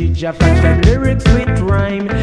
teacher Ffrench and lyrics with rhyme.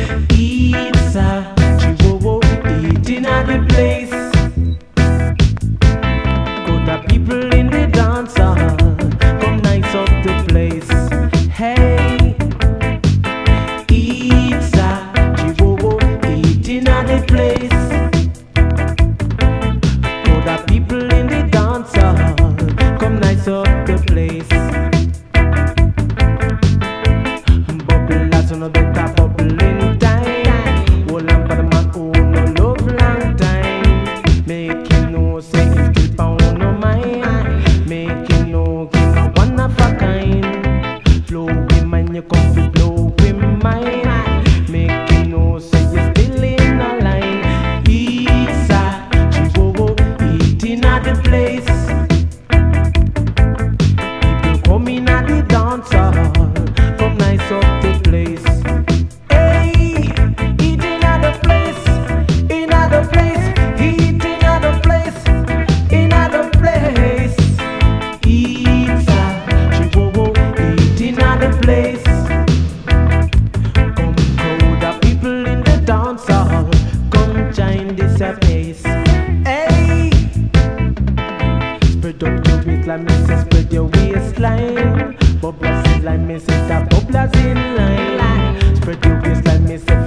place. Hey, spread up your waistline, like me spread your waistline. Bubbles in line, me say that bubbles in line. Spread your waistline, like me